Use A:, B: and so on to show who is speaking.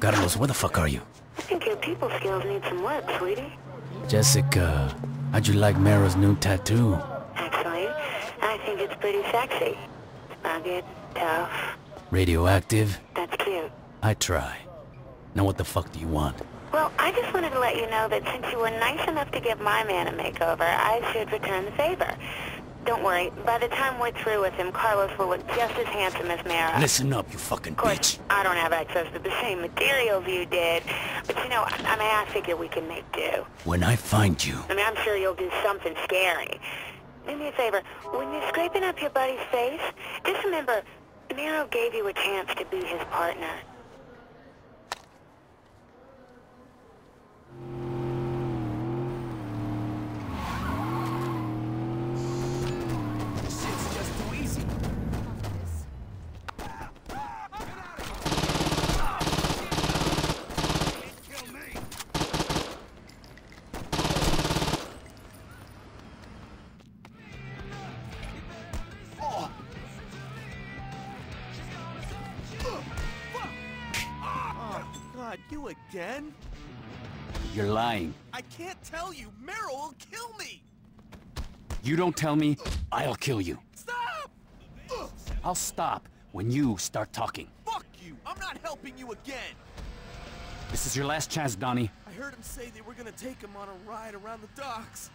A: Carlos, where the fuck are you?
B: I think your people skills need some work, sweetie.
A: Jessica, how'd you like Maero's new tattoo?
B: Actually, I think it's pretty sexy. Rugged, tough.
A: Radioactive?
B: That's cute.
A: I try. Now what the fuck do you want?
B: Well, I just wanted to let you know that since you were nice enough to give my man a makeover, I should return the favor. Don't worry, by the time we're through with him, Carlos will look just as handsome as Maero.
A: Listen up, you fucking
B: course,
A: bitch.
B: I don't have access to the same materials you did, but you know, I, I mean, I figure we can make do.
A: When I find you,
B: I mean, I'm sure you'll do something scary. Do me a favor, when you're scraping up your buddy's face, just remember, Maero gave you a chance to be his partner.
C: You again?
D: You're lying.
C: I can't tell you. Maero will kill me.
D: You don't tell me, I'll kill you.
C: Stop!
D: I'll stop when you start talking.
C: fuck you. I'm not helping you again.
D: This is your last chance, Donnie.
C: I heard him say they were gonna take him on a ride around the docks.